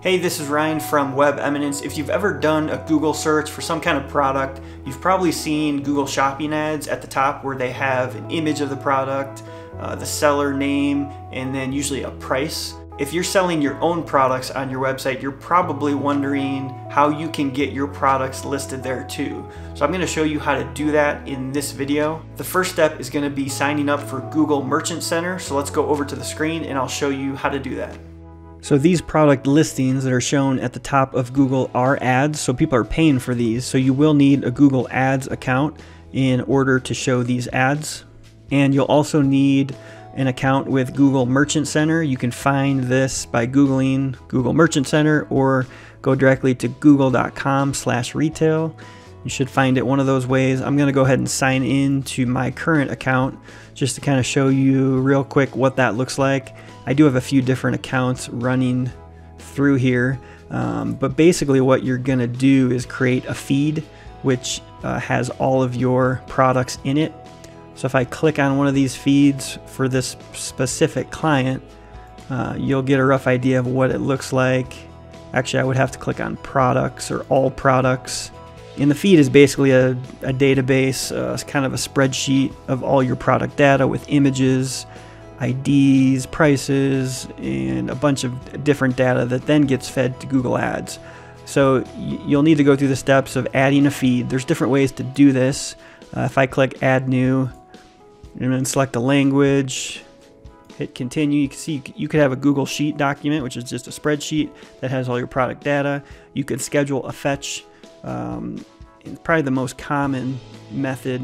Hey, this is Ryan from Web Eminence. If you've ever done a Google search for some kind of product, you've probably seen Google Shopping ads at the top where they have an image of the product, uh, the seller name, and then usually a price. If you're selling your own products on your website, you're probably wondering how you can get your products listed there too. So I'm gonna show you how to do that in this video. The first step is gonna be signing up for Google Merchant Center. So let's go over to the screen and I'll show you how to do that. So these product listings that are shown at the top of Google are ads, so people are paying for these. So you will need a Google Ads account in order to show these ads. And you'll also need an account with Google Merchant Center. You can find this by Googling Google Merchant Center or go directly to google.com slash retail. You should find it one of those ways. I'm going to go ahead and sign in to my current account just to kind of show you real quick what that looks like. I do have a few different accounts running through here, um, but basically what you're going to do is create a feed which uh, has all of your products in it. So if I click on one of these feeds for this specific client, uh, you'll get a rough idea of what it looks like. Actually, I would have to click on products or all products. And the feed is basically a, a database, uh, it's kind of a spreadsheet of all your product data with images, IDs, prices, and a bunch of different data that then gets fed to Google Ads. So you'll need to go through the steps of adding a feed. There's different ways to do this. Uh, if I click Add New and then select a language, hit Continue, you can see you could have a Google Sheet document, which is just a spreadsheet that has all your product data. You could schedule a fetch. Um, probably the most common method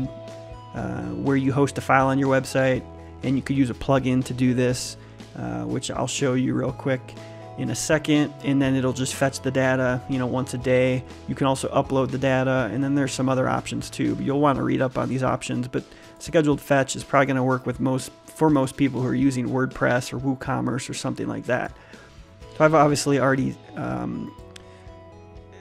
uh, where you host a file on your website and you could use a plugin to do this, uh, which I'll show you real quick in a second. And then it'll just fetch the data you know once a day. You can also upload the data. And then there's some other options too but you'll want to read up on these options. But scheduled fetch is probably going to work with most for most people who are using WordPress or WooCommerce or something like that. So I've obviously already um,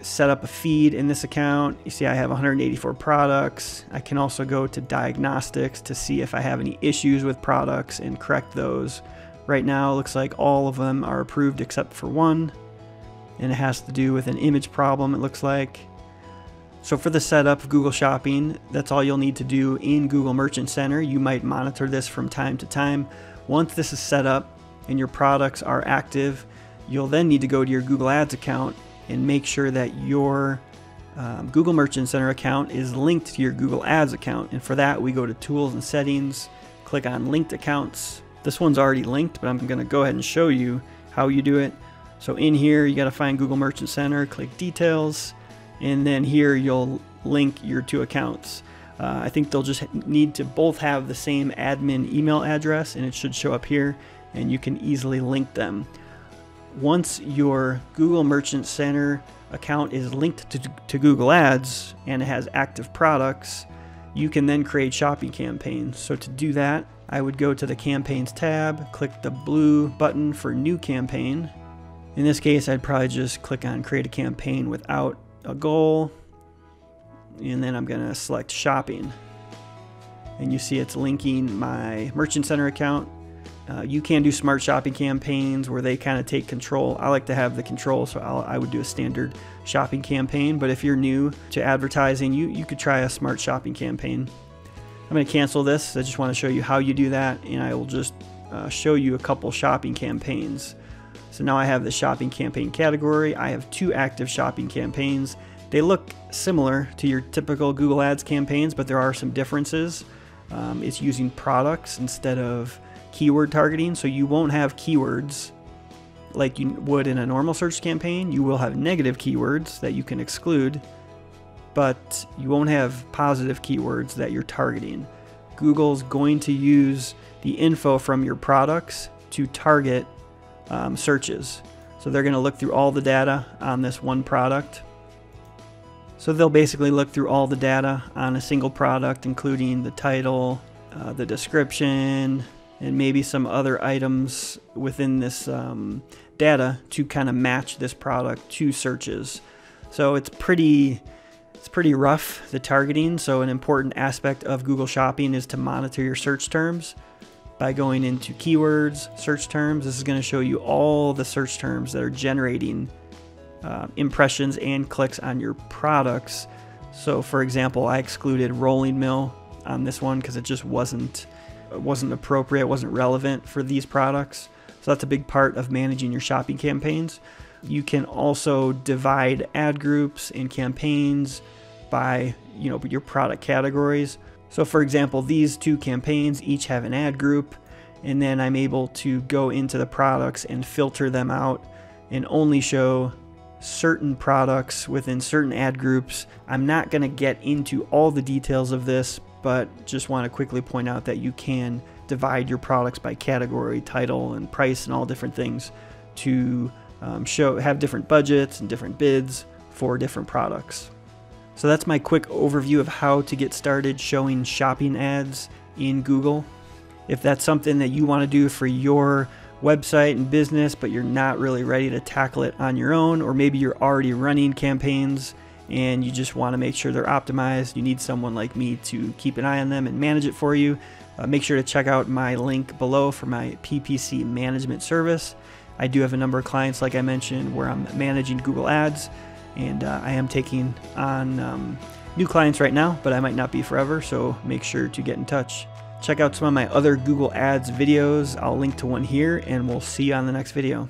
set up a feed in this account. You see I have 184 products. I can also go to diagnostics to see if I have any issues with products and correct those. Right now it looks like all of them are approved except for one and it has to do with an image problem it looks like. So for the setup of Google Shopping, that's all you'll need to do in Google Merchant Center. You might monitor this from time to time. Once this is set up and your products are active, you'll then need to go to your Google Ads account and make sure that your um, Google Merchant Center account is linked to your Google Ads account. And for that, we go to Tools and Settings, click on Linked Accounts. This one's already linked, but I'm going to go ahead and show you how you do it. So in here, you got to find Google Merchant Center, click Details, and then here you'll link your two accounts. Uh, I think they'll just need to both have the same admin email address, and it should show up here, and you can easily link them. Once your Google Merchant Center account is linked to, to Google Ads and it has active products, you can then create shopping campaigns. So to do that, I would go to the Campaigns tab, click the blue button for New Campaign. In this case, I'd probably just click on Create a Campaign without a goal, and then I'm to select Shopping. And you see it's linking my Merchant Center account uh, you can do smart shopping campaigns where they kind of take control. I like to have the control, so I'll, i would do a standard shopping campaign. But if you're new to advertising, you, you could try a smart shopping campaign. I'm going to cancel this. I just want to show you how you do that, and I will just uh, show you a couple shopping campaigns. So now I have the shopping campaign category. I have two active shopping campaigns. They look similar to your typical Google Ads campaigns, but there are some differences. Um, it's using products instead of keyword targeting, so you won't have keywords like you would in a normal search campaign. You will have negative keywords that you can exclude, but you won't have positive keywords that you're targeting. Google's going to use the info from your products to target um, searches. So they're going to look through all the data on this one product. So they'll basically look through all the data on a single product, including the title, uh, the description, and maybe some other items within this um, data to kind of match this product to searches. So it's pretty it's pretty rough the targeting. So an important aspect of Google Shopping is to monitor your search terms by going into keywords, search terms. This is going to show you all the search terms that are generating uh, impressions and clicks on your products. So, for example, I excluded rolling mill on this one because it just wasn't wasn't appropriate, wasn't relevant for these products. So that's a big part of managing your shopping campaigns. You can also divide ad groups and campaigns by, you know, your product categories. So for example, these two campaigns each have an ad group and then I'm able to go into the products and filter them out and only show certain products within certain ad groups. I'm not going to get into all the details of this, but just want to quickly point out that you can divide your products by category, title, and price, and all different things to um, show have different budgets and different bids for different products. So that's my quick overview of how to get started showing shopping ads in Google. If that's something that you want to do for your website and business, but you're not really ready to tackle it on your own, or maybe you're already running campaigns and you just want to make sure they're optimized, you need someone like me to keep an eye on them and manage it for you. Uh, make sure to check out my link below for my PPC management service. I do have a number of clients, like I mentioned, where I'm managing Google Ads, and uh, I am taking on um, new clients right now, but I might not be forever, so make sure to get in touch. Check out some of my other Google Ads videos. I'll link to one here, and we'll see you on the next video.